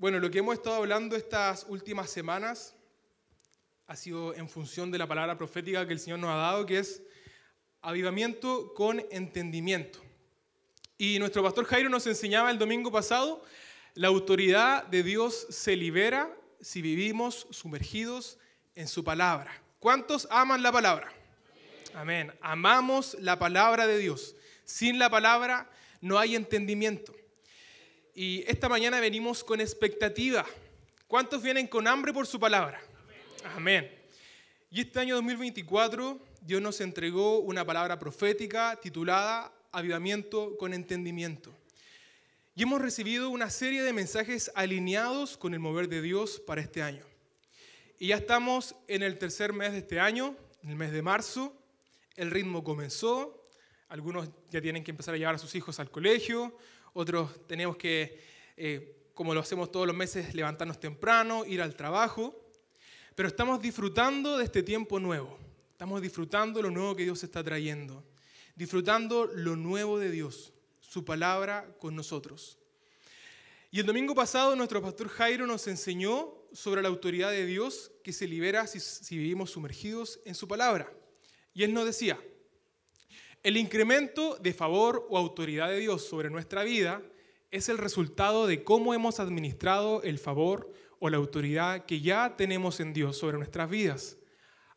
Bueno, lo que hemos estado hablando estas últimas semanas ha sido en función de la palabra profética que el Señor nos ha dado, que es avivamiento con entendimiento. Y nuestro pastor Jairo nos enseñaba el domingo pasado, la autoridad de Dios se libera si vivimos sumergidos en su palabra. ¿Cuántos aman la palabra? Amén. Amamos la palabra de Dios. Sin la palabra no hay entendimiento. Y esta mañana venimos con expectativa. ¿Cuántos vienen con hambre por su palabra? Amén. Y este año 2024 Dios nos entregó una palabra profética titulada Avivamiento con entendimiento. Y hemos recibido una serie de mensajes alineados con el mover de Dios para este año. Y ya estamos en el tercer mes de este año, en el mes de marzo. El ritmo comenzó. Algunos ya tienen que empezar a llevar a sus hijos al colegio, otros tenemos que, eh, como lo hacemos todos los meses, levantarnos temprano, ir al trabajo, pero estamos disfrutando de este tiempo nuevo, estamos disfrutando lo nuevo que Dios está trayendo, disfrutando lo nuevo de Dios, su palabra con nosotros. Y el domingo pasado nuestro pastor Jairo nos enseñó sobre la autoridad de Dios que se libera si, si vivimos sumergidos en su palabra. Y él nos decía, el incremento de favor o autoridad de Dios sobre nuestra vida es el resultado de cómo hemos administrado el favor o la autoridad que ya tenemos en Dios sobre nuestras vidas.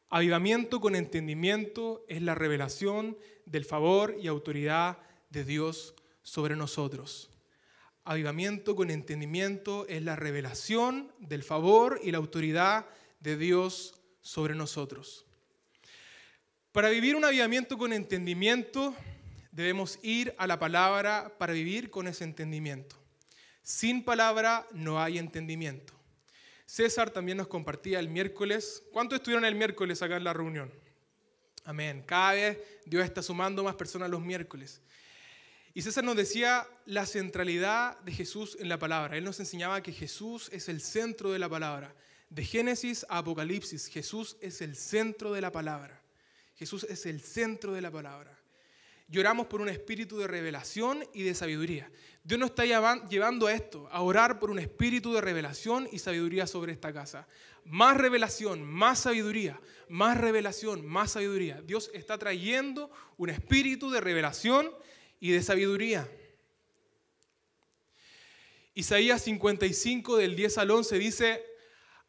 Avivamiento con entendimiento es la revelación del favor y autoridad de Dios sobre nosotros. Avivamiento con entendimiento es la revelación del favor y la autoridad de Dios sobre nosotros. Para vivir un avivamiento con entendimiento, debemos ir a la palabra para vivir con ese entendimiento. Sin palabra no hay entendimiento. César también nos compartía el miércoles. ¿Cuántos estuvieron el miércoles acá en la reunión? Amén. Cada vez Dios está sumando más personas los miércoles. Y César nos decía la centralidad de Jesús en la palabra. Él nos enseñaba que Jesús es el centro de la palabra. De Génesis a Apocalipsis, Jesús es el centro de la palabra. Jesús es el centro de la palabra. Lloramos por un espíritu de revelación y de sabiduría. Dios nos está llevando a esto, a orar por un espíritu de revelación y sabiduría sobre esta casa. Más revelación, más sabiduría, más revelación, más sabiduría. Dios está trayendo un espíritu de revelación y de sabiduría. Isaías 55 del 10 al 11 dice,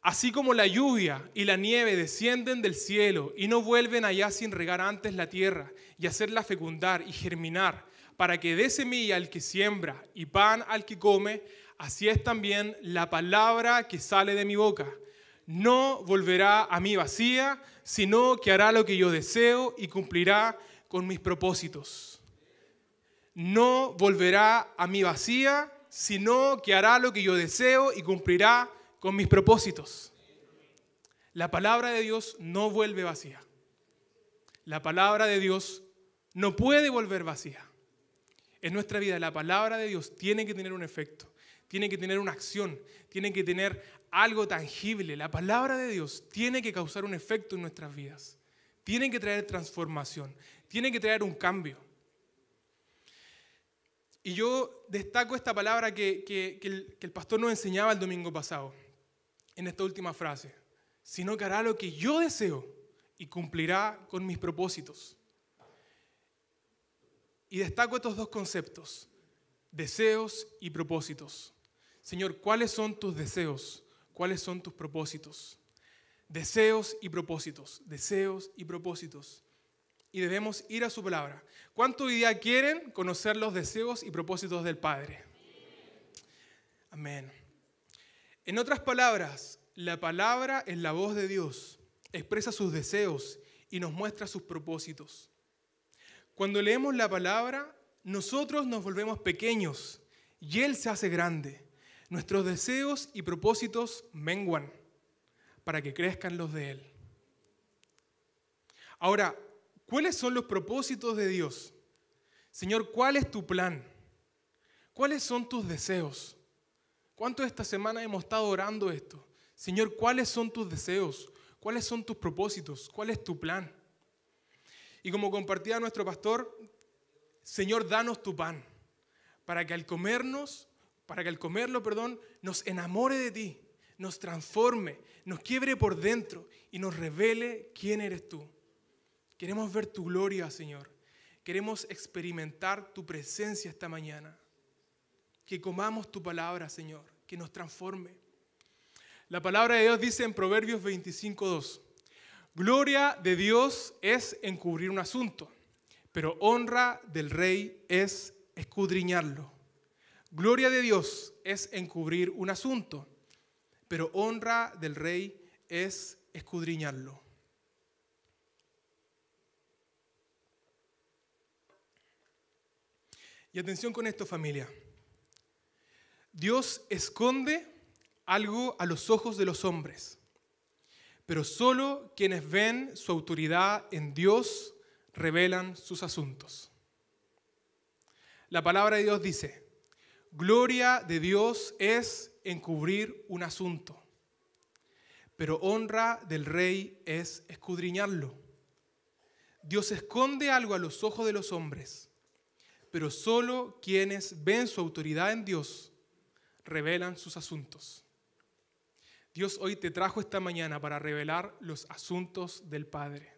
Así como la lluvia y la nieve descienden del cielo y no vuelven allá sin regar antes la tierra y hacerla fecundar y germinar, para que dé semilla al que siembra y pan al que come, así es también la palabra que sale de mi boca. No volverá a mí vacía, sino que hará lo que yo deseo y cumplirá con mis propósitos. No volverá a mí vacía, sino que hará lo que yo deseo y cumplirá con mis propósitos. La palabra de Dios no vuelve vacía. La palabra de Dios no puede volver vacía. En nuestra vida la palabra de Dios tiene que tener un efecto, tiene que tener una acción, tiene que tener algo tangible. La palabra de Dios tiene que causar un efecto en nuestras vidas, tiene que traer transformación, tiene que traer un cambio. Y yo destaco esta palabra que, que el pastor nos enseñaba el domingo pasado en esta última frase, sino que hará lo que yo deseo y cumplirá con mis propósitos. Y destaco estos dos conceptos, deseos y propósitos. Señor, ¿cuáles son tus deseos? ¿Cuáles son tus propósitos? Deseos y propósitos, deseos y propósitos. Y debemos ir a su palabra. ¿Cuánto hoy día quieren conocer los deseos y propósitos del Padre? Amén. En otras palabras, la palabra es la voz de Dios, expresa sus deseos y nos muestra sus propósitos. Cuando leemos la palabra, nosotros nos volvemos pequeños y Él se hace grande. Nuestros deseos y propósitos menguan para que crezcan los de Él. Ahora, ¿cuáles son los propósitos de Dios? Señor, ¿cuál es tu plan? ¿Cuáles son tus deseos? ¿Cuánto esta semana hemos estado orando esto? Señor, ¿cuáles son tus deseos? ¿Cuáles son tus propósitos? ¿Cuál es tu plan? Y como compartía nuestro pastor, Señor, danos tu pan, para que al comernos para que al comerlo, perdón, nos enamore de ti, nos transforme, nos quiebre por dentro y nos revele quién eres tú. Queremos ver tu gloria, Señor. Queremos experimentar tu presencia esta mañana. Que comamos tu palabra, Señor, que nos transforme. La palabra de Dios dice en Proverbios 25.2, Gloria de Dios es encubrir un asunto, pero honra del rey es escudriñarlo. Gloria de Dios es encubrir un asunto, pero honra del rey es escudriñarlo. Y atención con esto familia. Dios esconde algo a los ojos de los hombres, pero solo quienes ven su autoridad en Dios revelan sus asuntos. La palabra de Dios dice, gloria de Dios es encubrir un asunto, pero honra del rey es escudriñarlo. Dios esconde algo a los ojos de los hombres, pero solo quienes ven su autoridad en Dios revelan sus asuntos. Dios hoy te trajo esta mañana para revelar los asuntos del Padre.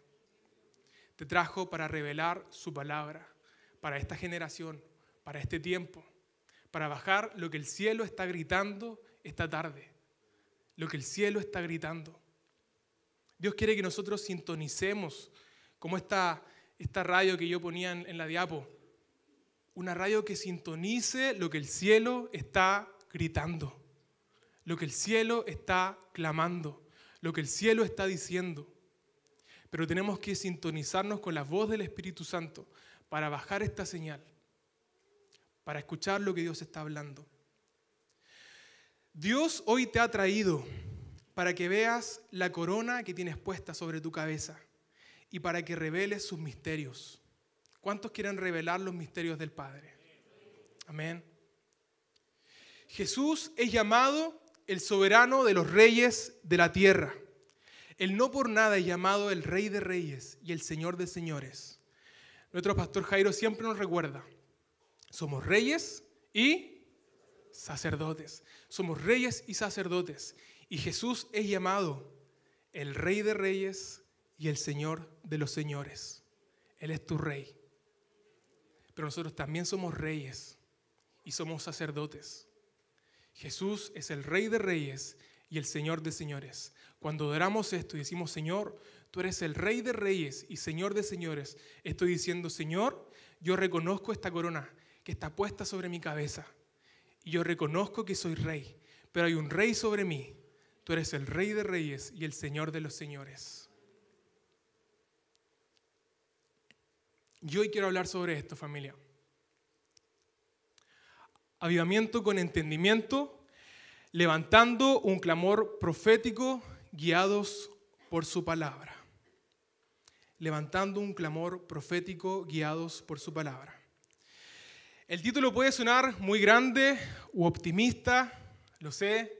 Te trajo para revelar su palabra para esta generación, para este tiempo, para bajar lo que el cielo está gritando esta tarde, lo que el cielo está gritando. Dios quiere que nosotros sintonicemos como esta, esta radio que yo ponía en, en la diapo, una radio que sintonice lo que el cielo está gritando, lo que el cielo está clamando, lo que el cielo está diciendo. Pero tenemos que sintonizarnos con la voz del Espíritu Santo para bajar esta señal, para escuchar lo que Dios está hablando. Dios hoy te ha traído para que veas la corona que tienes puesta sobre tu cabeza y para que reveles sus misterios. ¿Cuántos quieren revelar los misterios del Padre? Amén. Jesús es llamado el soberano de los reyes de la tierra. Él no por nada es llamado el rey de reyes y el señor de señores. Nuestro pastor Jairo siempre nos recuerda, somos reyes y sacerdotes. Somos reyes y sacerdotes. Y Jesús es llamado el rey de reyes y el señor de los señores. Él es tu rey pero nosotros también somos reyes y somos sacerdotes. Jesús es el rey de reyes y el señor de señores. Cuando adoramos esto y decimos, Señor, tú eres el rey de reyes y señor de señores, estoy diciendo, Señor, yo reconozco esta corona que está puesta sobre mi cabeza. Y yo reconozco que soy rey, pero hay un rey sobre mí. Tú eres el rey de reyes y el señor de los señores. Yo hoy quiero hablar sobre esto, familia. Avivamiento con entendimiento, levantando un clamor profético guiados por su palabra. Levantando un clamor profético guiados por su palabra. El título puede sonar muy grande u optimista, lo sé,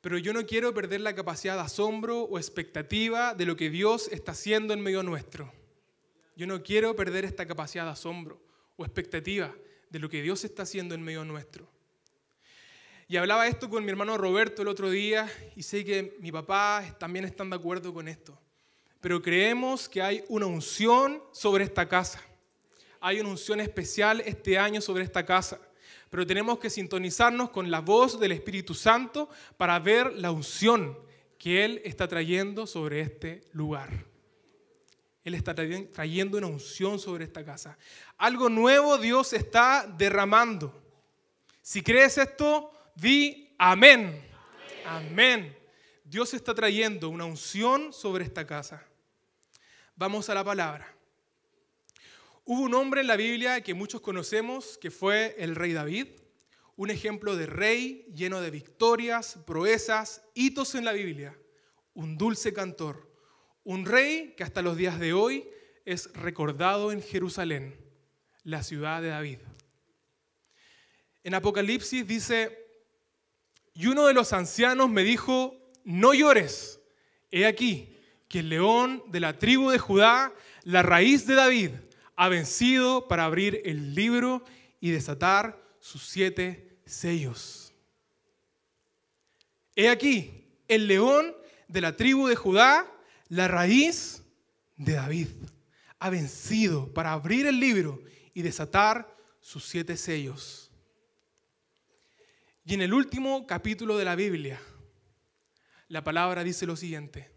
pero yo no quiero perder la capacidad de asombro o expectativa de lo que Dios está haciendo en medio nuestro. Yo no quiero perder esta capacidad de asombro o expectativa de lo que Dios está haciendo en medio nuestro. Y hablaba esto con mi hermano Roberto el otro día y sé que mi papá también están de acuerdo con esto. Pero creemos que hay una unción sobre esta casa. Hay una unción especial este año sobre esta casa. Pero tenemos que sintonizarnos con la voz del Espíritu Santo para ver la unción que Él está trayendo sobre este lugar. Él está trayendo una unción sobre esta casa. Algo nuevo Dios está derramando. Si crees esto, di amén. amén. Dios está trayendo una unción sobre esta casa. Vamos a la palabra. Hubo un hombre en la Biblia que muchos conocemos, que fue el rey David, un ejemplo de rey lleno de victorias, proezas, hitos en la Biblia, un dulce cantor un rey que hasta los días de hoy es recordado en Jerusalén, la ciudad de David. En Apocalipsis dice, y uno de los ancianos me dijo, no llores, he aquí que el león de la tribu de Judá, la raíz de David, ha vencido para abrir el libro y desatar sus siete sellos. He aquí, el león de la tribu de Judá, la raíz de David, ha vencido para abrir el libro y desatar sus siete sellos. Y en el último capítulo de la Biblia, la palabra dice lo siguiente.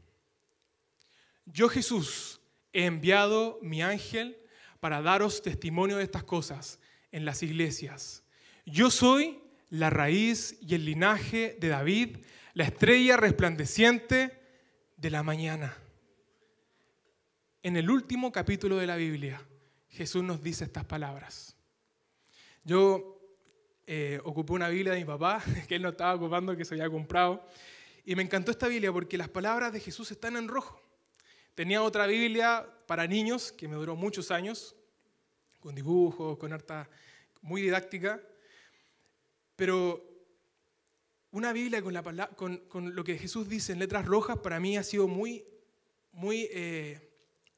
Yo Jesús he enviado mi ángel para daros testimonio de estas cosas en las iglesias. Yo soy la raíz y el linaje de David, la estrella resplandeciente de la mañana. En el último capítulo de la Biblia, Jesús nos dice estas palabras. Yo eh, ocupé una Biblia de mi papá, que él no estaba ocupando, que se había comprado, y me encantó esta Biblia porque las palabras de Jesús están en rojo. Tenía otra Biblia para niños que me duró muchos años, con dibujos, con harta, muy didáctica, pero una Biblia con, lo que Jesús dice en letras rojas para mí ha sido muy, muy, eh,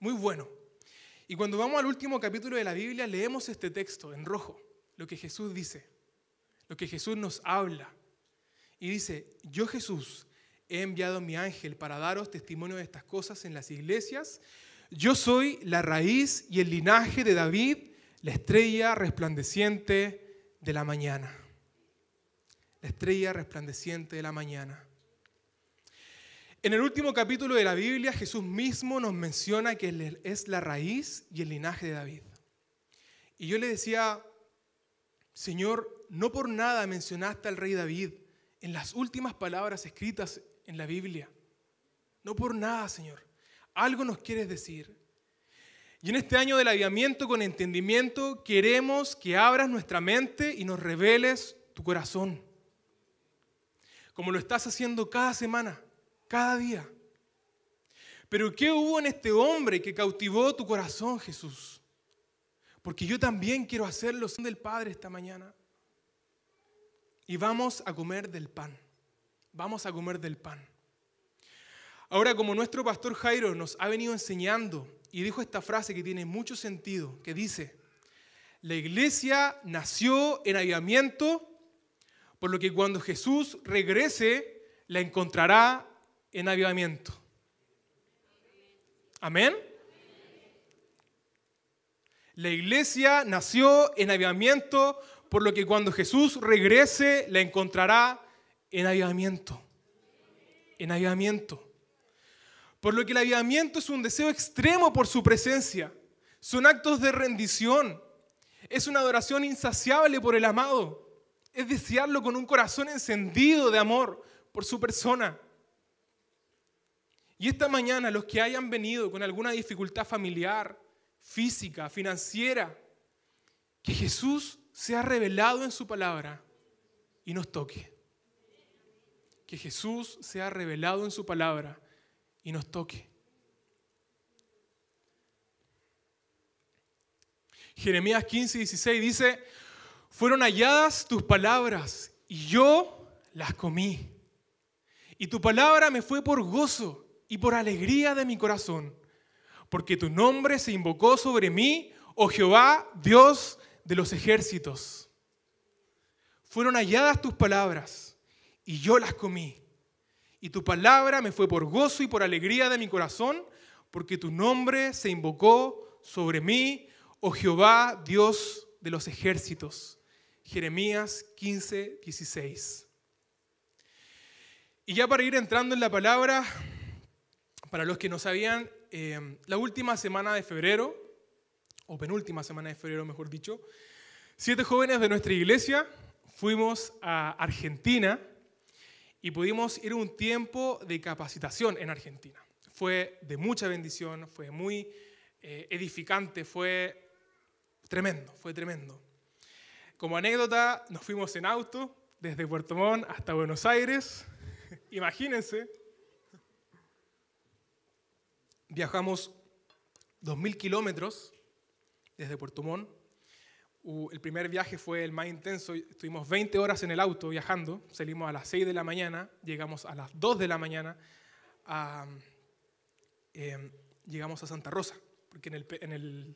muy bueno. Y cuando vamos al último capítulo de la Biblia, leemos este texto en rojo, lo que Jesús dice, lo que Jesús nos habla. Y dice, yo Jesús he enviado mi ángel para daros testimonio de estas cosas en las iglesias. Yo soy la raíz y el linaje de David, la estrella resplandeciente de la mañana. La estrella resplandeciente de la mañana. En el último capítulo de la Biblia, Jesús mismo nos menciona que es la raíz y el linaje de David. Y yo le decía, Señor, no por nada mencionaste al rey David en las últimas palabras escritas en la Biblia. No por nada, Señor. Algo nos quieres decir. Y en este año del avivamiento con entendimiento queremos que abras nuestra mente y nos reveles tu corazón. Como lo estás haciendo cada semana, cada día. Pero ¿qué hubo en este hombre que cautivó tu corazón, Jesús? Porque yo también quiero hacerlo son del Padre esta mañana. Y vamos a comer del pan vamos a comer del pan. Ahora, como nuestro pastor Jairo nos ha venido enseñando y dijo esta frase que tiene mucho sentido, que dice, la iglesia nació en avivamiento, por lo que cuando Jesús regrese, la encontrará en avivamiento. Amén. La iglesia nació en avivamiento, por lo que cuando Jesús regrese, la encontrará en avivamiento. En avivamiento. Por lo que el avivamiento es un deseo extremo por su presencia. Son actos de rendición. Es una adoración insaciable por el amado. Es desearlo con un corazón encendido de amor por su persona. Y esta mañana los que hayan venido con alguna dificultad familiar, física, financiera, que Jesús sea revelado en su palabra y nos toque que Jesús sea revelado en su palabra y nos toque. Jeremías 15, 16 dice, fueron halladas tus palabras y yo las comí. Y tu palabra me fue por gozo y por alegría de mi corazón, porque tu nombre se invocó sobre mí, oh Jehová, Dios de los ejércitos. Fueron halladas tus palabras y yo las comí. Y tu palabra me fue por gozo y por alegría de mi corazón, porque tu nombre se invocó sobre mí, oh Jehová, Dios de los ejércitos. Jeremías 15, 16. Y ya para ir entrando en la palabra, para los que no sabían, eh, la última semana de febrero, o penúltima semana de febrero mejor dicho, siete jóvenes de nuestra iglesia fuimos a Argentina y pudimos ir un tiempo de capacitación en Argentina. Fue de mucha bendición, fue muy eh, edificante, fue tremendo, fue tremendo. Como anécdota, nos fuimos en auto desde Puerto Montt hasta Buenos Aires. Imagínense. Viajamos 2.000 kilómetros desde Puerto Montt. El primer viaje fue el más intenso, estuvimos 20 horas en el auto viajando, salimos a las 6 de la mañana, llegamos a las 2 de la mañana, em, llegamos a Santa Rosa, porque en, el, en, el,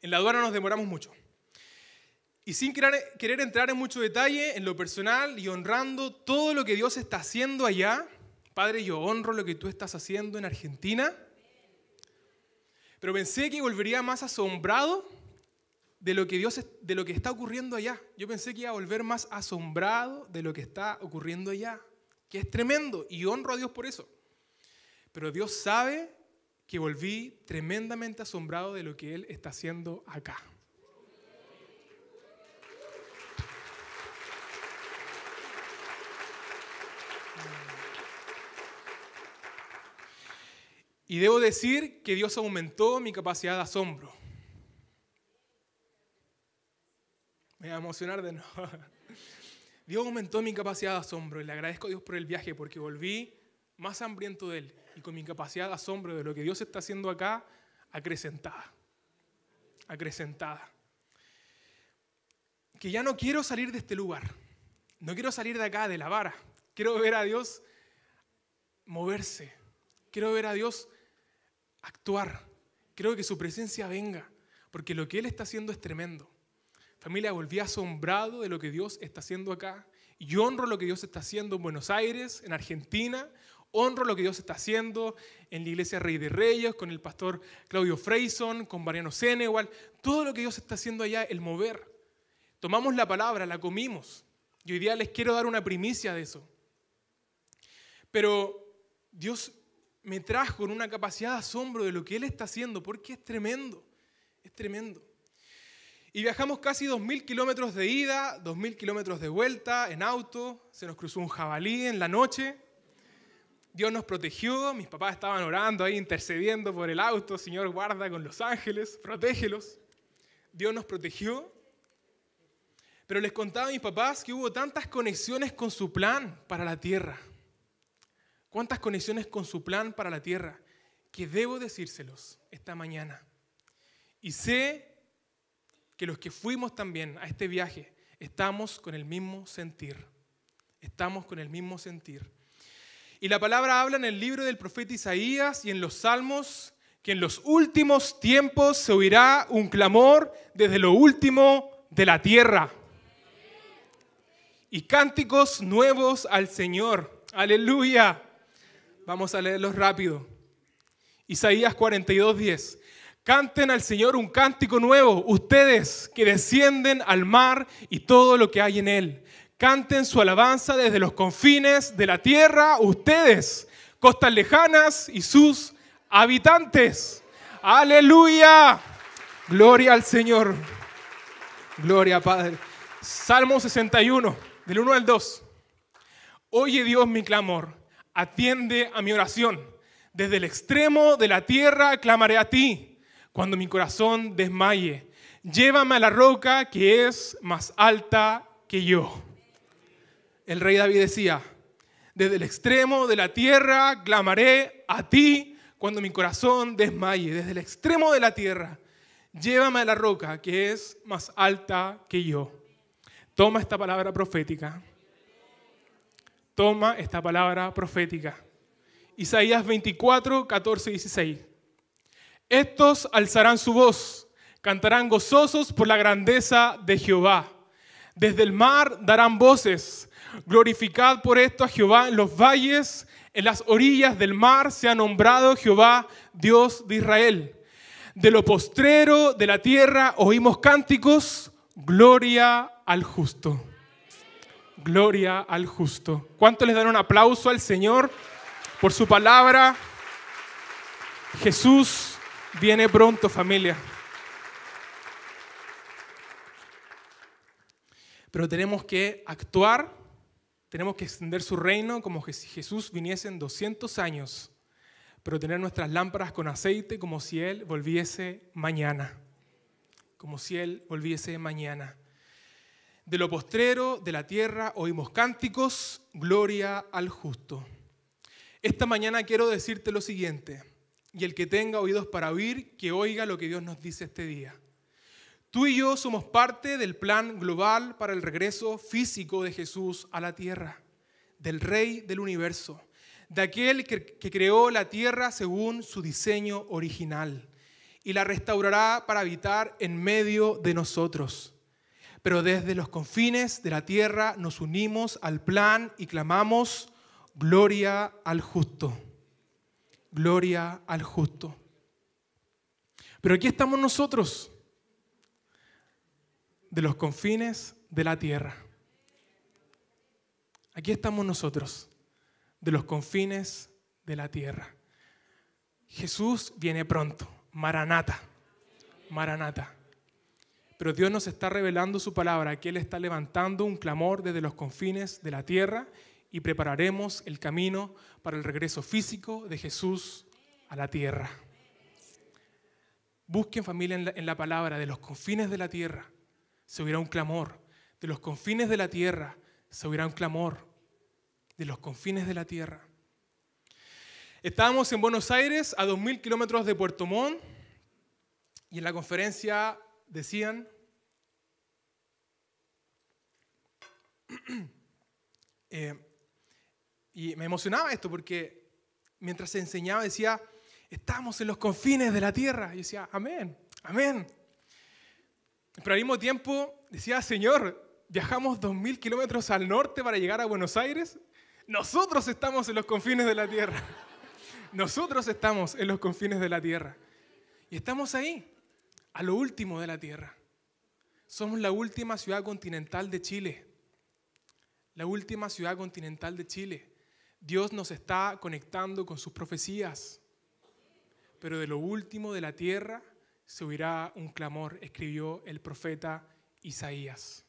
en la aduana nos demoramos mucho. Y sin querer, querer entrar en mucho detalle en lo personal y honrando todo lo que Dios está haciendo allá, Padre, yo honro lo que tú estás haciendo en Argentina, pero pensé que volvería más asombrado de lo que Dios de lo que está ocurriendo allá. Yo pensé que iba a volver más asombrado de lo que está ocurriendo allá, que es tremendo y honro a Dios por eso. Pero Dios sabe que volví tremendamente asombrado de lo que él está haciendo acá. Y debo decir que Dios aumentó mi capacidad de asombro. Me voy a emocionar de nuevo. Dios aumentó mi capacidad de asombro y le agradezco a Dios por el viaje porque volví más hambriento de Él y con mi capacidad de asombro de lo que Dios está haciendo acá, acrecentada. Acrecentada. Que ya no quiero salir de este lugar. No quiero salir de acá, de la vara. Quiero ver a Dios moverse. Quiero ver a Dios actuar. Quiero que su presencia venga, porque lo que Él está haciendo es tremendo. Familia, volví asombrado de lo que Dios está haciendo acá. Y honro lo que Dios está haciendo en Buenos Aires, en Argentina. Honro lo que Dios está haciendo en la iglesia Rey de Reyes, con el pastor Claudio Freyson, con Mariano Senegal. Todo lo que Dios está haciendo allá, el mover. Tomamos la palabra, la comimos. Y hoy día les quiero dar una primicia de eso. Pero Dios me trajo con una capacidad de asombro de lo que Él está haciendo, porque es tremendo, es tremendo. Y viajamos casi 2.000 kilómetros de ida, 2.000 kilómetros de vuelta en auto, se nos cruzó un jabalí en la noche, Dios nos protegió, mis papás estaban orando ahí, intercediendo por el auto, Señor guarda con los ángeles, protégelos. Dios nos protegió. Pero les contaba a mis papás que hubo tantas conexiones con su plan para la tierra cuántas conexiones con su plan para la tierra, que debo decírselos esta mañana. Y sé que los que fuimos también a este viaje estamos con el mismo sentir. Estamos con el mismo sentir. Y la palabra habla en el libro del profeta Isaías y en los salmos que en los últimos tiempos se oirá un clamor desde lo último de la tierra. Y cánticos nuevos al Señor. Aleluya. Vamos a leerlos rápido. Isaías 42, 10. Canten al Señor un cántico nuevo, ustedes que descienden al mar y todo lo que hay en él. Canten su alabanza desde los confines de la tierra, ustedes, costas lejanas y sus habitantes. Aleluya. Gloria al Señor. Gloria Padre. Salmo 61, del 1 al 2. Oye Dios mi clamor atiende a mi oración. Desde el extremo de la tierra clamaré a ti cuando mi corazón desmaye. Llévame a la roca que es más alta que yo. El rey David decía, desde el extremo de la tierra clamaré a ti cuando mi corazón desmaye. Desde el extremo de la tierra, llévame a la roca que es más alta que yo. Toma esta palabra profética toma esta palabra profética. Isaías 24, 14 y 16. Estos alzarán su voz, cantarán gozosos por la grandeza de Jehová. Desde el mar darán voces. Glorificad por esto a Jehová en los valles, en las orillas del mar se ha nombrado Jehová, Dios de Israel. De lo postrero de la tierra oímos cánticos, gloria al justo. Gloria al justo. ¿Cuánto les dan un aplauso al Señor por su palabra? Jesús viene pronto, familia. Pero tenemos que actuar, tenemos que extender su reino como si Jesús viniese en 200 años, pero tener nuestras lámparas con aceite como si Él volviese mañana, como si Él volviese mañana. De lo postrero de la tierra oímos cánticos, gloria al justo. Esta mañana quiero decirte lo siguiente, y el que tenga oídos para oír, que oiga lo que Dios nos dice este día. Tú y yo somos parte del plan global para el regreso físico de Jesús a la tierra, del Rey del universo, de aquel que, creó la tierra según su diseño original y la restaurará para habitar en medio de nosotros. Pero desde los confines de la tierra nos unimos al plan y clamamos, gloria al justo, gloria al justo. Pero aquí estamos nosotros, de los confines de la tierra. Aquí estamos nosotros, de los confines de la tierra. Jesús viene pronto, Maranata, Maranata. Pero Dios nos está revelando su palabra, que Él está levantando un clamor desde los confines de la tierra y prepararemos el camino para el regreso físico de Jesús a la tierra. Busquen familia en la, palabra, de los confines de la tierra se oirá un clamor, de los confines de la tierra se oirá un clamor, de los confines de la tierra. Estábamos en Buenos Aires, a 2.000 kilómetros de Puerto Montt, y en la conferencia decían, eh, y me emocionaba esto porque mientras se enseñaba decía, estamos en los confines de la tierra. Y decía, amén, amén. Pero al mismo tiempo decía, Señor, viajamos 2.000 kilómetros al norte para llegar a Buenos Aires. Nosotros estamos en los confines de la tierra. Nosotros estamos en los confines de la tierra. Y estamos ahí, a lo último de la tierra. Somos la última ciudad continental de Chile. La última ciudad continental de Chile. Dios nos está conectando con sus profecías. Pero de lo último de la tierra se oirá un clamor, escribió el profeta Isaías.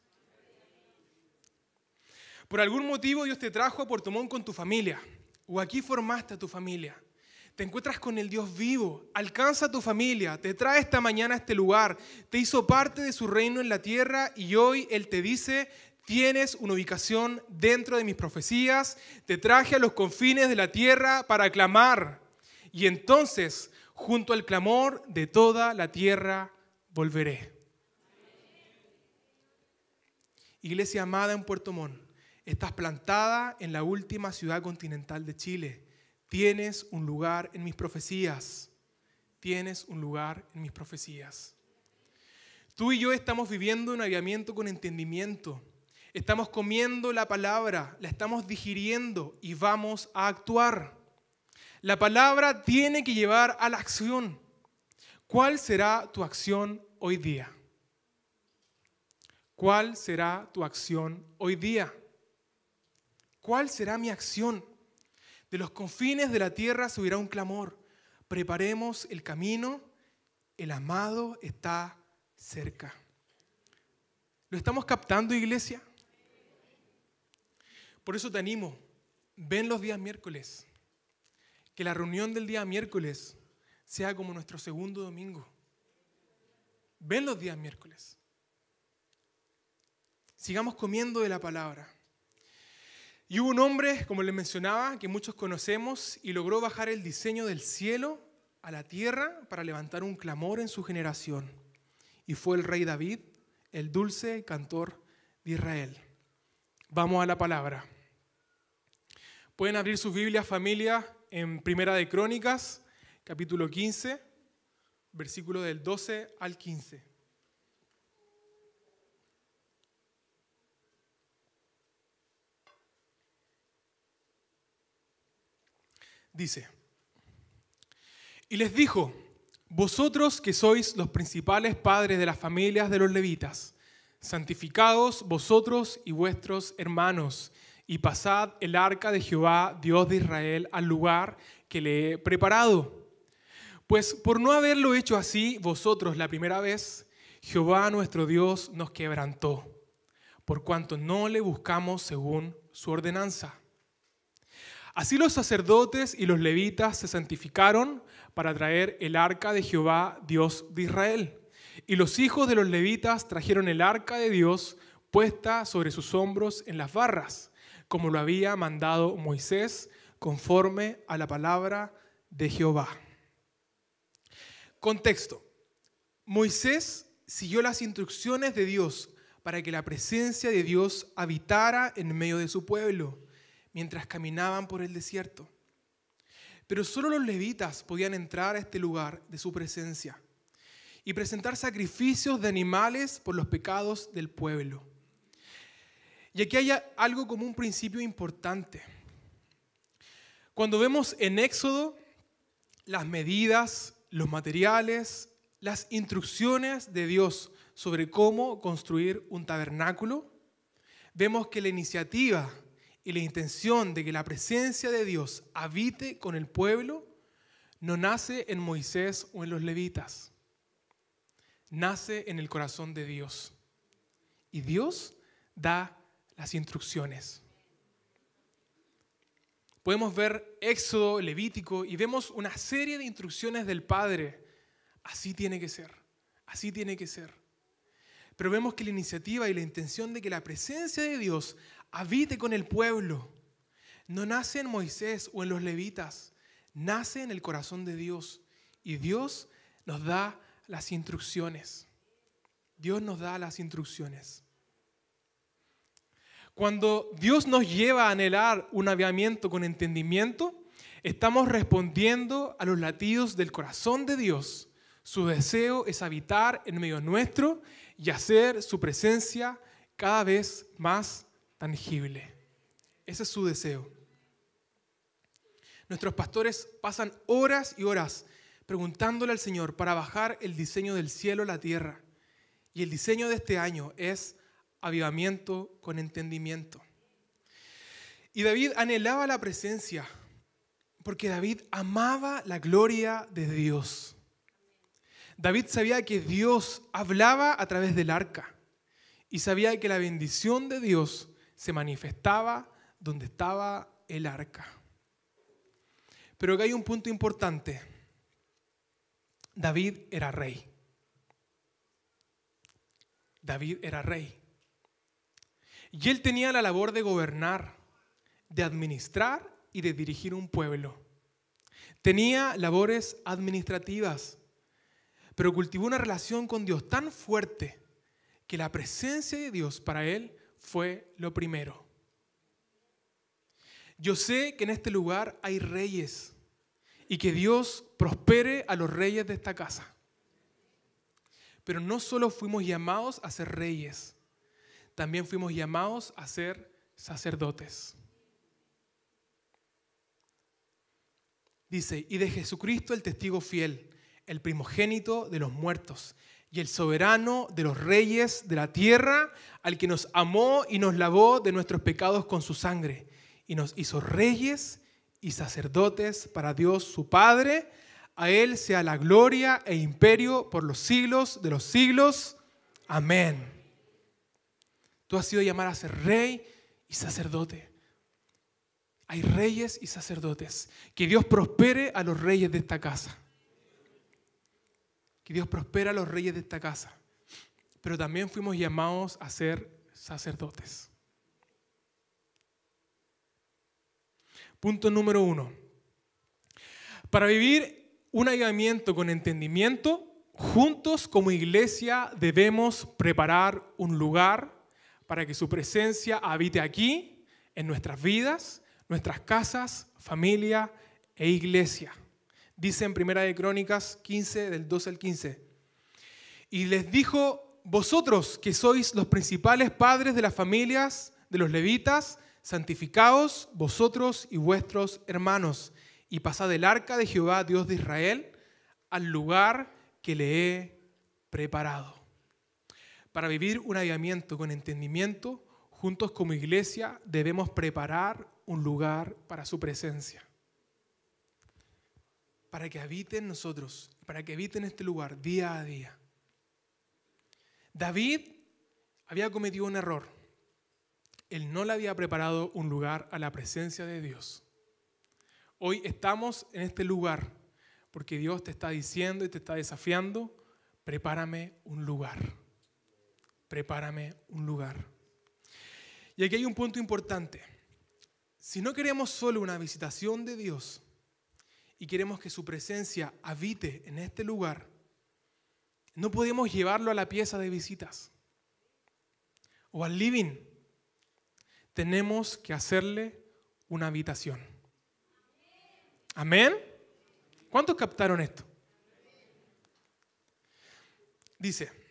Por algún motivo Dios te trajo a Puerto Montt con tu familia, o aquí formaste a tu familia. Te encuentras con el Dios vivo, alcanza a tu familia, te trae esta mañana a este lugar, te hizo parte de su reino en la tierra y hoy Él te dice, tienes una ubicación dentro de mis profecías, te traje a los confines de la tierra para clamar. Y entonces junto al clamor de toda la tierra volveré. Iglesia amada en Puerto Montt, estás plantada en la última ciudad continental de Chile. Tienes un lugar en mis profecías. Tienes un lugar en mis profecías. Tú y yo estamos viviendo un aviamiento con entendimiento. Estamos comiendo la palabra, la estamos digiriendo y vamos a actuar. La palabra tiene que llevar a la acción. ¿Cuál será tu acción hoy día? ¿Cuál será tu acción hoy día? ¿Cuál será mi acción? De los confines de la tierra subirá un clamor. Preparemos el camino. El amado está cerca. ¿Lo estamos captando, iglesia? Por eso te animo. Ven los días miércoles que la reunión del día miércoles sea como nuestro segundo domingo. Ven los días miércoles. Sigamos comiendo de la palabra. Y hubo un hombre, como les mencionaba, que muchos conocemos y logró bajar el diseño del cielo a la tierra para levantar un clamor en su generación. Y fue el rey David, el dulce cantor de Israel. Vamos a la palabra. Pueden abrir sus Biblias, familia, en Primera de Crónicas, capítulo 15, versículo del 12 al 15. Dice, y les dijo, vosotros que sois los principales padres de las familias de los levitas, santificados vosotros y vuestros hermanos, y pasad el arca de Jehová, Dios de Israel, al lugar que le he preparado. Pues por no haberlo hecho así vosotros la primera vez, Jehová nuestro Dios nos quebrantó, por cuanto no le buscamos según su ordenanza. Así los sacerdotes y los levitas se santificaron para traer el arca de Jehová, Dios de Israel. Y los hijos de los levitas trajeron el arca de Dios puesta sobre sus hombros en las barras como lo había mandado Moisés, conforme a la palabra de Jehová. Contexto. Moisés siguió las instrucciones de Dios para que la presencia de Dios habitara en medio de su pueblo mientras caminaban por el desierto. Pero solo los levitas podían entrar a este lugar de su presencia. y presentar sacrificios de animales por los pecados del pueblo. Y aquí hay algo como un principio importante. Cuando vemos en Éxodo las medidas, los materiales, las instrucciones de Dios sobre cómo construir un tabernáculo, vemos que la iniciativa y la intención de que la presencia de Dios habite con el pueblo no nace en Moisés o en los levitas, nace en el corazón de Dios. Y Dios da las instrucciones. Podemos ver Éxodo, Levítico y vemos una serie de instrucciones del Padre. Así tiene que ser, así tiene que ser. Pero vemos que la iniciativa y la intención de que la presencia de Dios habite con el pueblo no nace en Moisés o en los levitas, nace en el corazón de Dios. Y Dios nos da las instrucciones. Dios nos da las instrucciones. Cuando Dios nos lleva a anhelar un aviamiento con entendimiento, estamos respondiendo a los latidos del corazón de Dios. Su deseo es habitar en medio nuestro y hacer su presencia cada vez más tangible. Ese es su deseo. Nuestros pastores pasan horas y horas preguntándole al Señor para bajar el diseño del cielo a la tierra. Y el diseño de este año es avivamiento con entendimiento. Y David anhelaba la presencia, porque David amaba la gloria de Dios. David sabía que Dios hablaba a través del arca y sabía que la bendición de Dios se manifestaba donde estaba el arca. Pero que hay un punto importante. David era rey. David era rey. Y él tenía la labor de gobernar, de administrar y de dirigir un pueblo. Tenía labores administrativas, pero cultivó una relación con Dios tan fuerte que la presencia de Dios para él fue lo primero. Yo sé que en este lugar hay reyes y que Dios prospere a los reyes de esta casa. Pero no solo fuimos llamados a ser reyes, también fuimos llamados a ser sacerdotes. Dice, y de Jesucristo el testigo fiel, el primogénito de los muertos y el soberano de los reyes de la tierra, al que nos amó y nos lavó de nuestros pecados con su sangre, y nos hizo reyes y sacerdotes para Dios su Padre. A Él sea la gloria e imperio por los siglos de los siglos. Amén. Tú has sido llamado a ser rey y sacerdote. Hay reyes y sacerdotes. Que Dios prospere a los reyes de esta casa. Que Dios prospere a los reyes de esta casa. Pero también fuimos llamados a ser sacerdotes. Punto número uno. Para vivir un ayudamiento con entendimiento, juntos como iglesia debemos preparar un lugar para que su presencia habite aquí, en nuestras vidas, nuestras casas, familia e iglesia. Dice en Primera de Crónicas 15, del 12 al 15. Y les dijo, vosotros que sois los principales padres de las familias de los levitas, santificaos vosotros y vuestros hermanos, y pasad el arca de Jehová, Dios de Israel, al lugar que le he preparado. Para vivir un avivamiento con entendimiento, juntos como iglesia debemos preparar un lugar para su presencia. Para que habite en nosotros, para que habite en este lugar día a día. David había cometido un error. Él no le había preparado un lugar a la presencia de Dios. Hoy estamos en este lugar porque Dios te está diciendo y te está desafiando, prepárame un lugar prepárame un lugar. Y aquí hay un punto importante. Si no queremos solo una visitación de Dios y queremos que su presencia habite en este lugar, no podemos llevarlo a la pieza de visitas o al living. Tenemos que hacerle una habitación. Amén. ¿Cuántos captaron esto? Dice,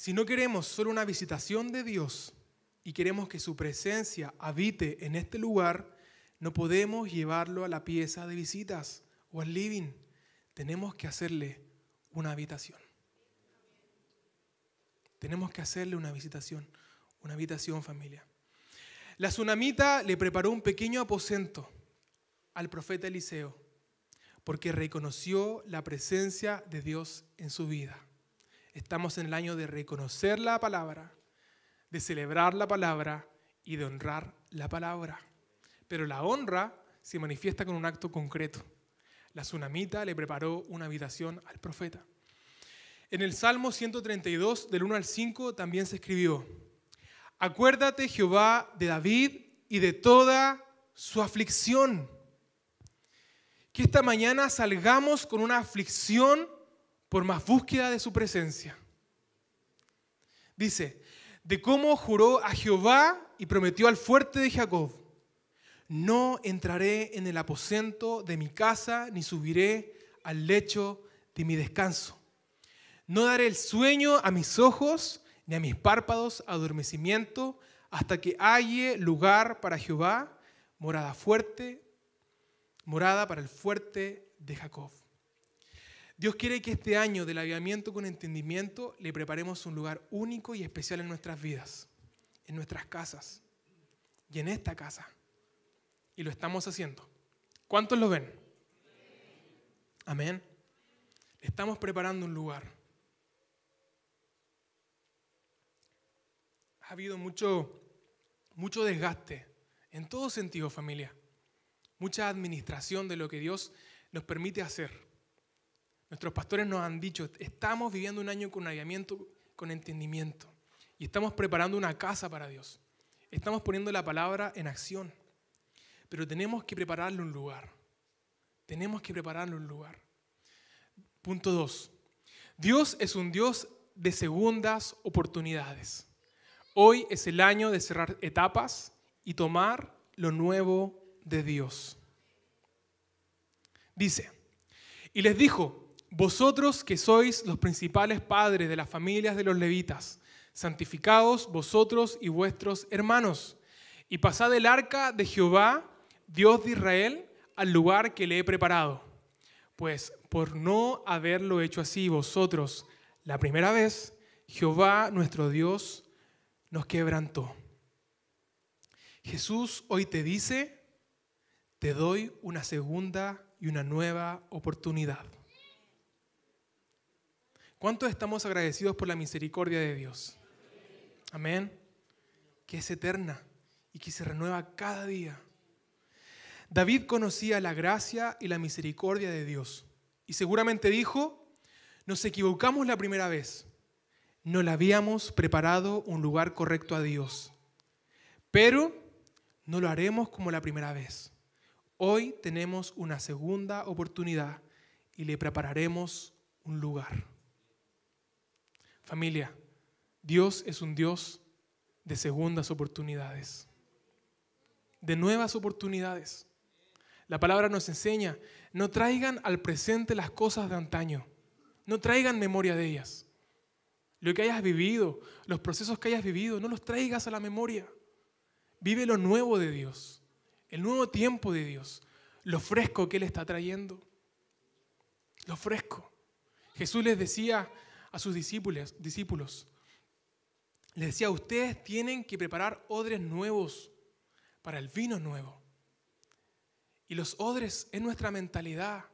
si no queremos solo una visitación de Dios y queremos que su presencia habite en este lugar, no podemos llevarlo a la pieza de visitas o al living. Tenemos que hacerle una habitación. Tenemos que hacerle una visitación, una habitación familia. La tsunamita le preparó un pequeño aposento al profeta Eliseo porque reconoció la presencia de Dios en su vida. Estamos en el año de reconocer la palabra, de celebrar la palabra y de honrar la palabra. Pero la honra se manifiesta con un acto concreto. La tsunamita le preparó una habitación al profeta. En el Salmo 132, del 1 al 5, también se escribió, Acuérdate, Jehová, de David y de toda su aflicción. Que esta mañana salgamos con una aflicción por más búsqueda de su presencia. Dice, de cómo juró a Jehová y prometió al fuerte de Jacob, no entraré en el aposento de mi casa, ni subiré al lecho de mi descanso. No daré el sueño a mis ojos, ni a mis párpados adormecimiento, hasta que halle lugar para Jehová, morada fuerte, morada para el fuerte de Jacob. Dios quiere que este año del avivamiento con entendimiento le preparemos un lugar único y especial en nuestras vidas, en nuestras casas y en esta casa. Y lo estamos haciendo. ¿Cuántos lo ven? Amén. Estamos preparando un lugar. ha habido mucho, mucho desgaste en todo sentido, familia. Mucha administración de lo que Dios nos permite hacer. Nuestros pastores nos han dicho, estamos viviendo un año con avivamiento, con entendimiento. Y estamos preparando una casa para Dios. Estamos poniendo la palabra en acción. Pero tenemos que prepararle un lugar. Tenemos que prepararle un lugar. Punto 2. Dios es un Dios de segundas oportunidades. Hoy es el año de cerrar etapas y tomar lo nuevo de Dios. Dice, y les dijo, vosotros que sois los principales padres de las familias de los levitas, santificaos vosotros y vuestros hermanos, y pasad el arca de Jehová, Dios de Israel, al lugar que le he preparado. Pues por no haberlo hecho así vosotros la primera vez, Jehová nuestro Dios nos quebrantó. Jesús hoy te dice, te doy una segunda y una nueva oportunidad. ¿Cuántos estamos agradecidos por la misericordia de Dios? Amén. Que es eterna y que se renueva cada día. David conocía la gracia y la misericordia de Dios y seguramente dijo, nos equivocamos la primera vez, no le habíamos preparado un lugar correcto a Dios. Pero no lo haremos como la primera vez. Hoy tenemos una segunda oportunidad y le prepararemos un lugar. Familia, Dios es un Dios de segundas oportunidades, de nuevas oportunidades. La palabra nos enseña, no traigan al presente las cosas de antaño, no traigan memoria de ellas lo que hayas vivido, los procesos que hayas vivido, no los traigas a la memoria. Vive lo nuevo de Dios, el nuevo tiempo de Dios, lo fresco que Él está trayendo. Lo fresco. Jesús les decía a sus discípulos, discípulos les decía, ustedes tienen que preparar odres nuevos para el vino nuevo. Y los odres es nuestra mentalidad.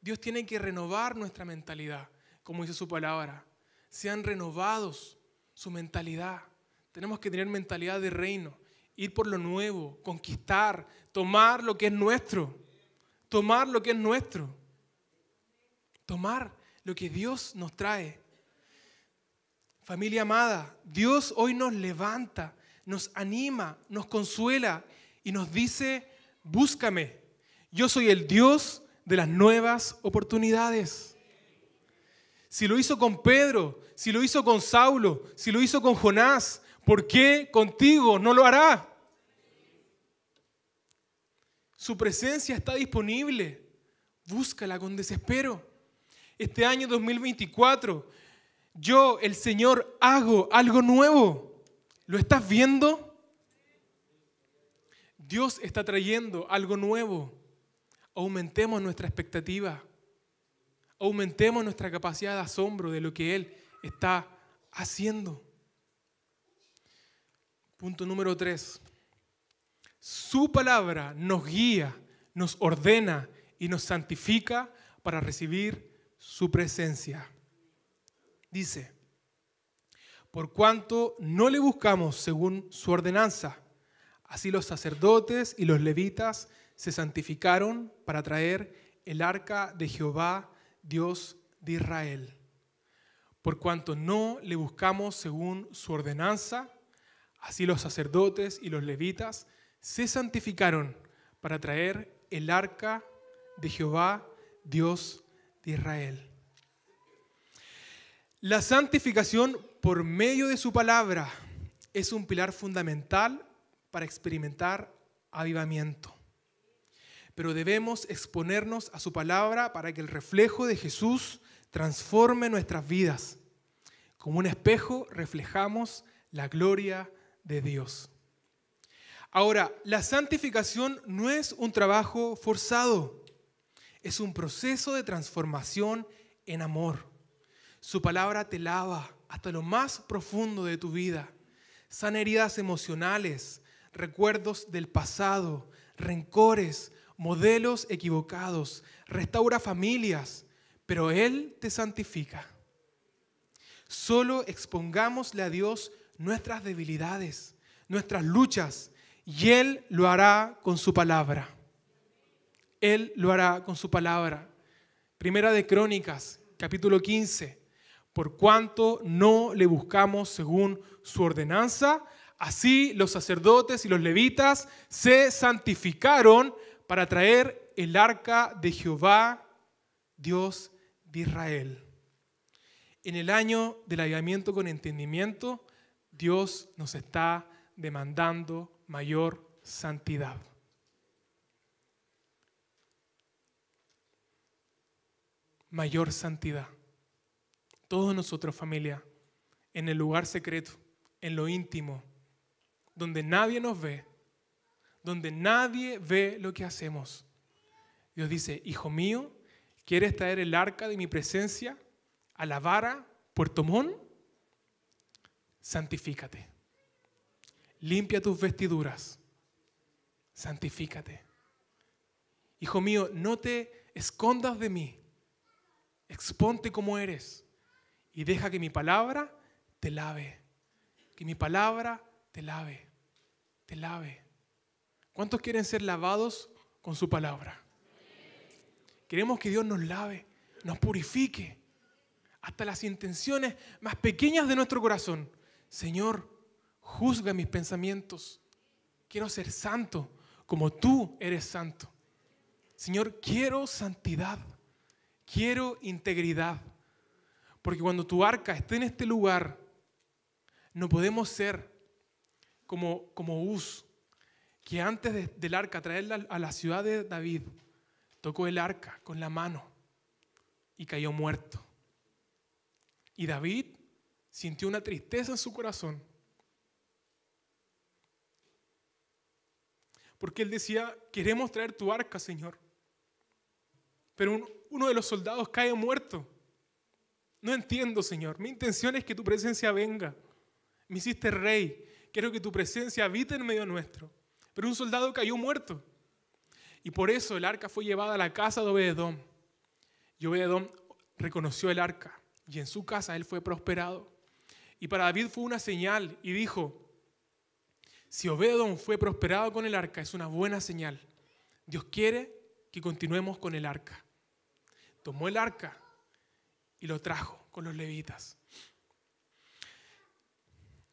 Dios tiene que renovar nuestra mentalidad, como dice su palabra sean renovados su mentalidad. Tenemos que tener mentalidad de reino, ir por lo nuevo, conquistar, tomar lo que es nuestro, tomar lo que es nuestro, tomar lo que Dios nos trae. Familia amada, Dios hoy nos levanta, nos anima, nos consuela y nos dice, búscame, yo soy el Dios de las nuevas oportunidades. Si lo hizo con Pedro, si lo hizo con Saulo, si lo hizo con Jonás, ¿por qué contigo no lo hará? Su presencia está disponible. Búscala con desespero. Este año 2024 Yo, el Señor, hago algo nuevo. ¿Lo estás viendo? Dios está trayendo algo nuevo. Aumentemos nuestra expectativa. Aumentemos nuestra capacidad de asombro de lo que Él está haciendo. Punto número tres. Su palabra nos guía, nos ordena y nos santifica para recibir su presencia. Dice, por cuanto no le buscamos según su ordenanza, así los sacerdotes y los levitas se santificaron para traer el arca de Jehová, Dios de Israel. Por cuanto no le buscamos según su ordenanza, así los sacerdotes y los levitas se santificaron para traer el arca de Jehová, Dios de Israel. La santificación por medio de su palabra es un pilar fundamental para experimentar avivamiento. Pero debemos exponernos a su palabra para que el reflejo de Jesús transforme nuestras vidas. Como un espejo reflejamos la gloria de Dios. Ahora, la santificación no es un trabajo forzado, es un proceso de transformación en amor. Su palabra te lava hasta lo más profundo de tu vida. San heridas emocionales, recuerdos del pasado, rencores, modelos equivocados, restaura familias, pero Él te santifica. Solo expongámosle a Dios nuestras debilidades, nuestras luchas, y Él lo hará con su palabra. Él lo hará con su palabra. Primera de Crónicas, capítulo 15. Por cuanto no le buscamos según su ordenanza, así los sacerdotes y los levitas se santificaron para traer el arca de Jehová, Dios de Israel. En el año del avivamiento con entendimiento, Dios nos está demandando mayor santidad. Mayor santidad. Todos nosotros, familia, en el lugar secreto, en lo íntimo, donde nadie nos ve, donde nadie ve lo que hacemos. Dios dice, hijo mío, ¿quieres traer el arca de mi presencia a la vara, Puerto Montt? Santifícate limpia tus vestiduras, santifícate. Hijo mío, no te escondas de mí, exponte como eres y deja que mi palabra te lave, que mi palabra te lave, te lave. ¿Cuántos quieren ser lavados con su palabra? Queremos que Dios nos lave, nos purifique hasta las intenciones más pequeñas de nuestro corazón. Señor, juzga mis pensamientos. Quiero ser santo como tú eres santo. Señor, quiero santidad, quiero integridad. Porque cuando tu arca esté en este lugar, no podemos ser como, como Uz, que antes del arca, traerla a la ciudad de David, tocó el arca con la mano y cayó muerto. Y David sintió una tristeza en su corazón porque él decía, queremos traer tu arca, Señor. Pero uno de los soldados cae muerto. No entiendo, Señor. Mi intención es que tu presencia venga. Me hiciste rey. Quiero que tu presencia habite en medio nuestro. Pero un soldado cayó muerto. Y por eso el arca fue llevada a la casa de Obededón. Y Obededón reconoció el arca. Y en su casa él fue prosperado. Y para David fue una señal. Y dijo, si Obedón fue prosperado con el arca, es una buena señal. Dios quiere que continuemos con el arca. Tomó el arca y lo trajo con los levitas.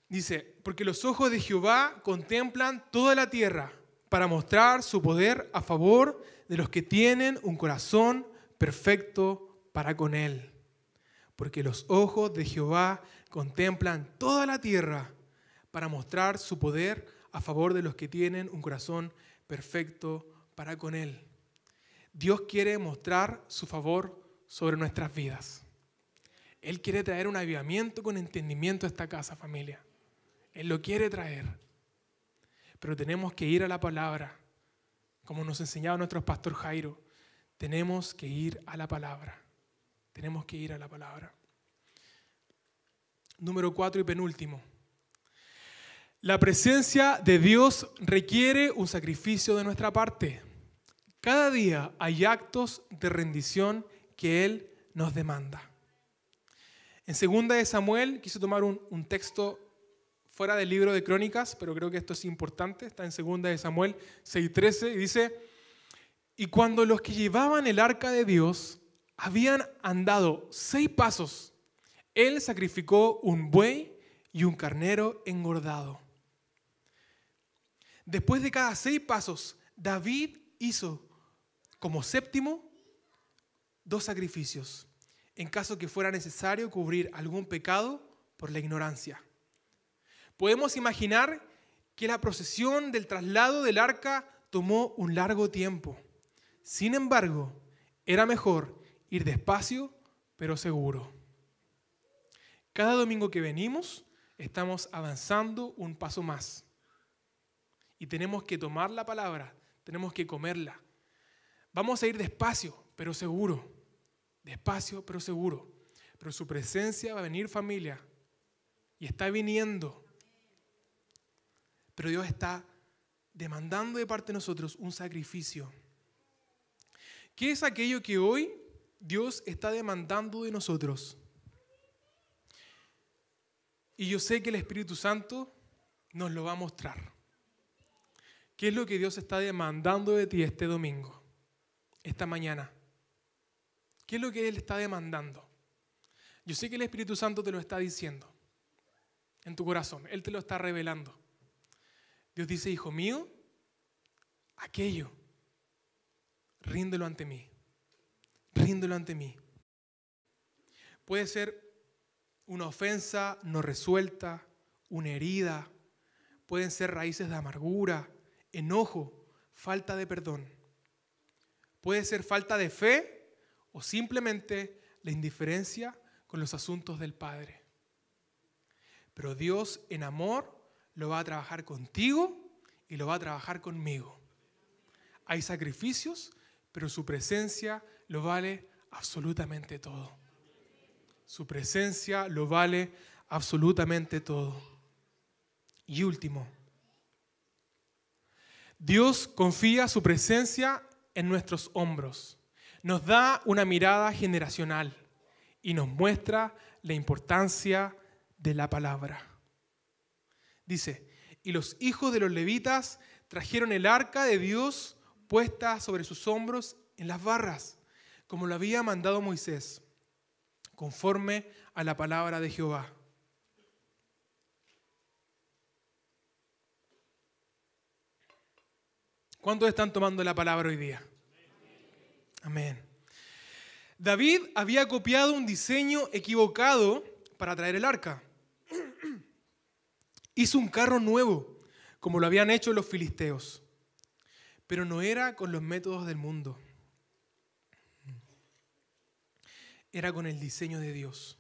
Dice, porque los ojos de Jehová contemplan toda la tierra para mostrar su poder a favor de los que tienen un corazón perfecto para con él. Porque los ojos de Jehová contemplan toda la tierra para mostrar su poder a favor de los que tienen un corazón perfecto para con Él. Dios quiere mostrar su favor sobre nuestras vidas. Él quiere traer un avivamiento con entendimiento a esta casa, familia. Él lo quiere traer. Pero tenemos que ir a la palabra, como nos enseñaba nuestro pastor Jairo. Tenemos que ir a la palabra. Tenemos que ir a la palabra. Número cuatro y penúltimo. La presencia de Dios requiere un sacrificio de nuestra parte. Cada día hay actos de rendición que Él nos demanda. En segunda de Samuel, quise tomar un, texto fuera del libro de Crónicas, pero creo que esto es importante, está en segunda de Samuel 6.13 y dice, y cuando los que llevaban el arca de Dios habían andado seis pasos, Él sacrificó un buey y un carnero engordado. Después de cada seis pasos, David hizo como séptimo dos sacrificios, en caso que fuera necesario cubrir algún pecado por la ignorancia. Podemos imaginar que la procesión del traslado del arca tomó un largo tiempo. Sin embargo, era mejor ir despacio, pero seguro. Cada domingo que venimos, estamos avanzando un paso más. Y tenemos que tomar la palabra, tenemos que comerla. Vamos a ir despacio, pero seguro. Despacio, pero seguro. Pero su presencia va a venir familia. Y está viniendo. Pero Dios está demandando de parte de nosotros un sacrificio. ¿Qué es aquello que hoy Dios está demandando de nosotros? Y yo sé que el Espíritu Santo nos lo va a mostrar. ¿Qué es lo que Dios está demandando de ti este domingo, esta mañana? ¿Qué es lo que Él está demandando? Yo sé que el Espíritu Santo te lo está diciendo en tu corazón, Él te lo está revelando. Dios dice, hijo mío, aquello, ríndelo ante mí, ríndelo ante mí. Puede ser una ofensa no resuelta, una herida, pueden ser raíces de amargura, enojo, falta de perdón. Puede ser falta de fe o simplemente la indiferencia con los asuntos del Padre. Pero Dios en amor lo va a trabajar contigo y lo va a trabajar conmigo. Hay sacrificios, pero su presencia lo vale absolutamente todo. Su presencia lo vale absolutamente todo. Y último, Dios confía su presencia en nuestros hombros, nos da una mirada generacional y nos muestra la importancia de la palabra. Dice, y los hijos de los levitas trajeron el arca de Dios puesta sobre sus hombros en las barras, como lo había mandado Moisés, conforme a la palabra de Jehová. ¿Cuántos están tomando la palabra hoy día? Amén. David había copiado un diseño equivocado para traer el arca. Hizo un carro nuevo, como lo habían hecho los filisteos, pero no era con los métodos del mundo. Era con el diseño de Dios.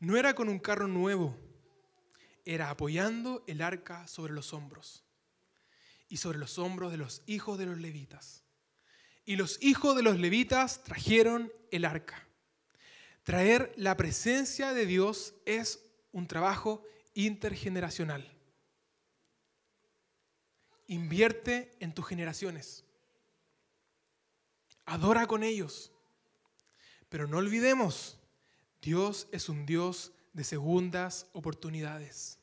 No era con un carro nuevo, era apoyando el arca sobre los hombros y sobre los hombros de los hijos de los levitas. Y los hijos de los levitas trajeron el arca. Traer la presencia de Dios es un trabajo intergeneracional. Invierte en tus generaciones. Adora con ellos. Pero no olvidemos, Dios es un Dios de segundas oportunidades.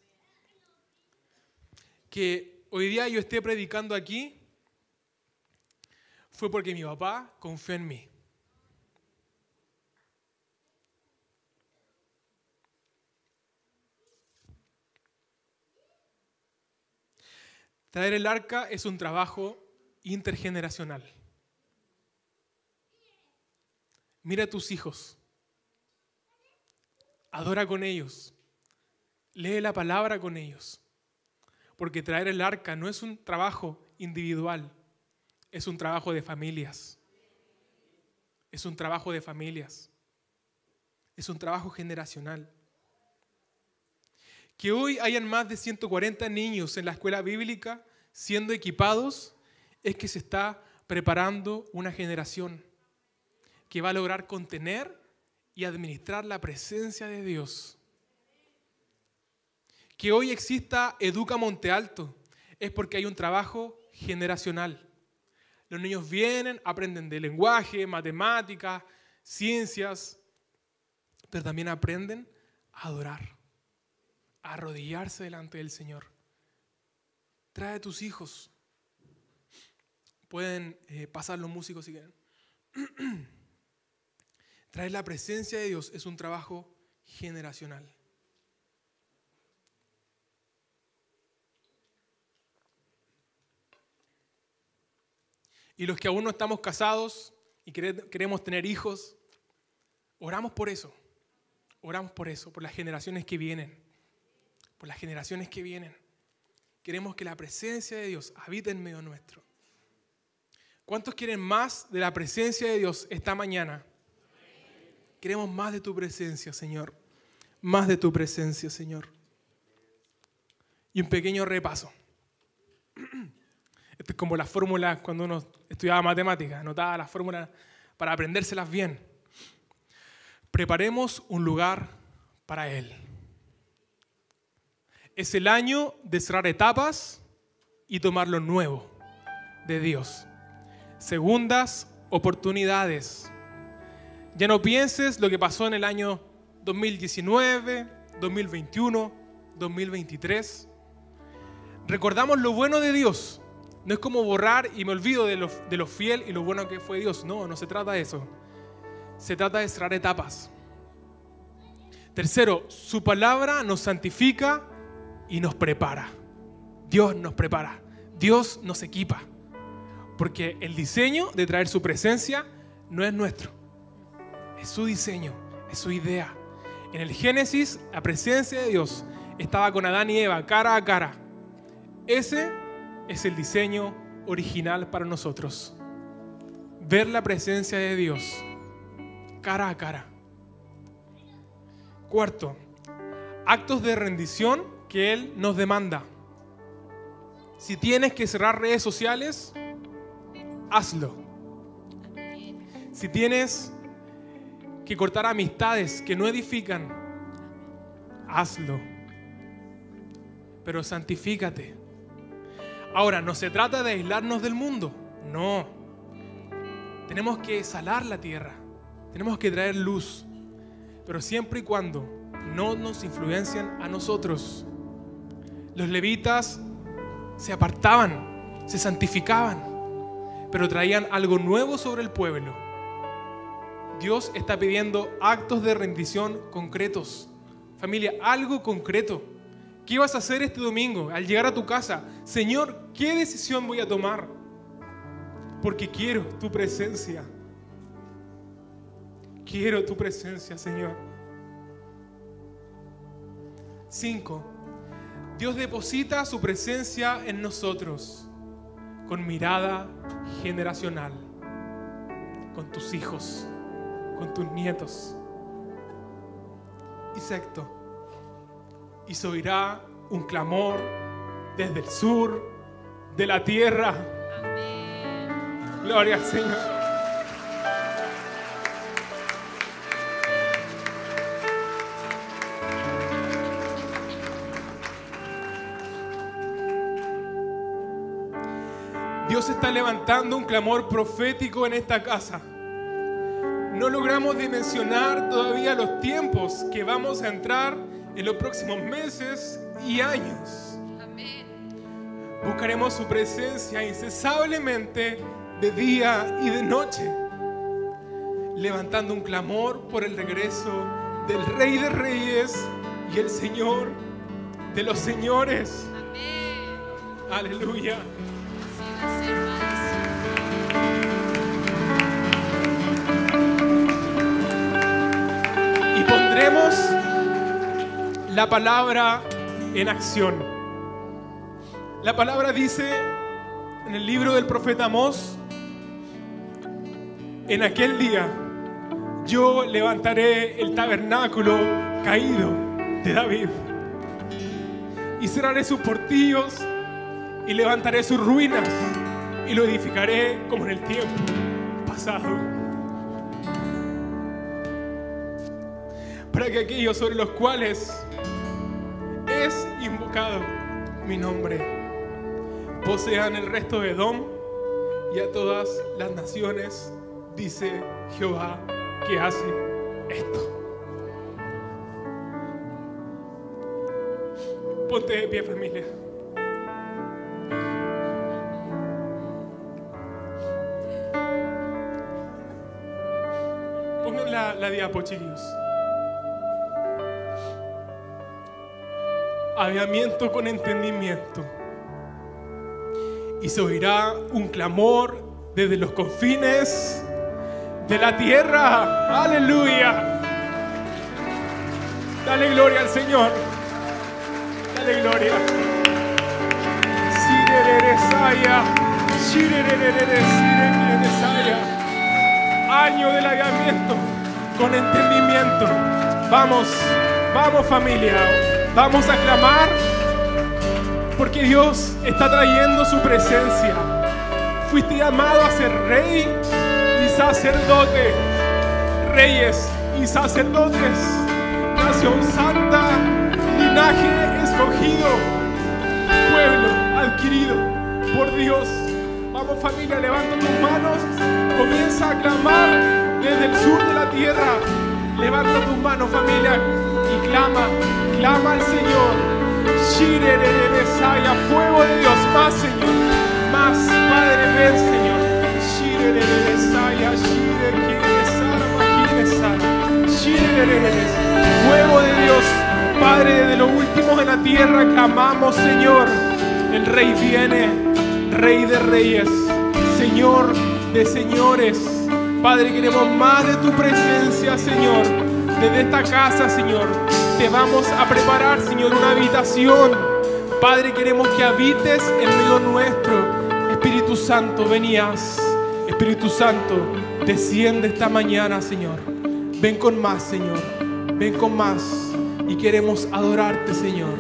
Que hoy día yo esté predicando aquí fue porque mi papá confió en mí. Traer el arca es un trabajo intergeneracional. Mira a tus hijos, adora con ellos, lee la palabra con ellos porque traer el arca no es un trabajo individual, es un trabajo de familias. Es un trabajo de familias. es un trabajo generacional. Que hoy hayan más de 140 niños en la escuela bíblica siendo equipados es que se está preparando una generación que va a lograr contener y administrar la presencia de Dios. Que hoy exista Educa Monte Alto es porque hay un trabajo generacional. Los niños vienen, aprenden de lenguaje, matemáticas, ciencias, pero también aprenden a adorar, a arrodillarse delante del Señor. Trae a tus hijos. Pueden eh, pasar los músicos si quieren. Traer la presencia de Dios es un trabajo generacional. Y los que aún no estamos casados y queremos tener hijos, oramos por eso. Oramos por eso, por las generaciones que vienen. Por las generaciones que vienen. Queremos que la presencia de Dios habite en medio nuestro. ¿Cuántos quieren más de la presencia de Dios esta mañana? Queremos más de tu presencia, Señor. Más de tu presencia, Señor. Y un pequeño repaso. Esto es como las fórmulas cuando uno estudiaba matemáticas, anotaba las fórmulas para aprendérselas bien. Preparemos un lugar para Él. Es el año de cerrar etapas y tomar lo nuevo de Dios. Segundas oportunidades. Ya no pienses lo que pasó en el año 2019, 2021, 2023. Recordamos lo bueno de Dios. No es como borrar y me olvido de lo, de lo fiel y lo bueno que fue Dios. No, no se trata de eso. Se trata de cerrar etapas. Tercero, su palabra nos santifica y nos prepara. Dios nos prepara. Dios nos equipa. Porque el diseño de traer su presencia no es nuestro. Es su diseño, es su idea. En el Génesis, la presencia de Dios estaba con Adán y Eva cara a cara. Ese es el diseño original para nosotros. Ver la presencia de Dios cara a cara. Cuarto, actos de rendición que Él nos demanda. Si tienes que cerrar redes sociales, hazlo. Si tienes que cortar amistades que no edifican, hazlo. Pero santifícate. Ahora, no se trata de aislarnos del mundo, no. Tenemos que salar la tierra, tenemos que traer luz, pero siempre y cuando no nos influencian a nosotros. Los levitas se apartaban, se santificaban, pero traían algo nuevo sobre el pueblo. Dios está pidiendo actos de rendición concretos. Familia, algo concreto. ¿Qué vas a hacer este domingo al llegar a tu casa? Señor, ¿qué decisión voy a tomar? Porque quiero tu presencia. Quiero tu presencia, Señor. Cinco. Dios deposita su presencia en nosotros con mirada generacional, con tus hijos, con tus nietos. Y sexto, y se oirá un clamor desde el sur de la tierra. Gloria al Señor. Dios está levantando un clamor profético en esta casa. No logramos dimensionar todavía los tiempos que vamos a entrar en los próximos meses y años. Buscaremos su presencia incesablemente de día y de noche, levantando un clamor por el regreso del Rey de Reyes y el Señor de los Señores. Aleluya. Y pondremos la palabra en acción. La palabra dice en el libro del profeta Amós, en aquel día Yo levantaré el tabernáculo caído de David y cerraré sus portillos y levantaré sus ruinas y lo edificaré como en el tiempo pasado. Para que aquellos sobre los cuales es invocado mi nombre posean el resto de Edom y a todas las naciones, dice Jehová, que hace esto. Ponte de pie familia. Pongan la, la diapo, chiquillos. Aviamiento con entendimiento. Y se oirá un clamor desde los confines de la tierra. Aleluya. Dale gloria al Señor. Dale gloria. Año del aviamiento con entendimiento. Vamos, vamos familia. Vamos a clamar porque Dios está trayendo su presencia. Fuiste llamado a ser rey y sacerdote. Reyes y sacerdotes. Nación santa, linaje escogido, pueblo adquirido por Dios. Vamos familia, levanta tus manos, comienza a clamar desde el sur de la tierra. Levanta tus manos familia y clama, clama al Señor. Mesaya, fuego de Dios, más Señor, más Padre, ven Señor. Shire Fuego de Dios, Padre, desde los últimos de la tierra clamamos, Señor. El Rey viene, Rey de Reyes, Señor de Señores. Padre, queremos más de tu presencia, Señor. Desde esta casa, Señor, te vamos a preparar, Señor, una habitación. Padre, queremos que habites en medio nuestro. Espíritu Santo, venías. Espíritu Santo, desciende esta mañana, Señor. Ven con más, Señor. Ven con más. Y queremos adorarte, Señor.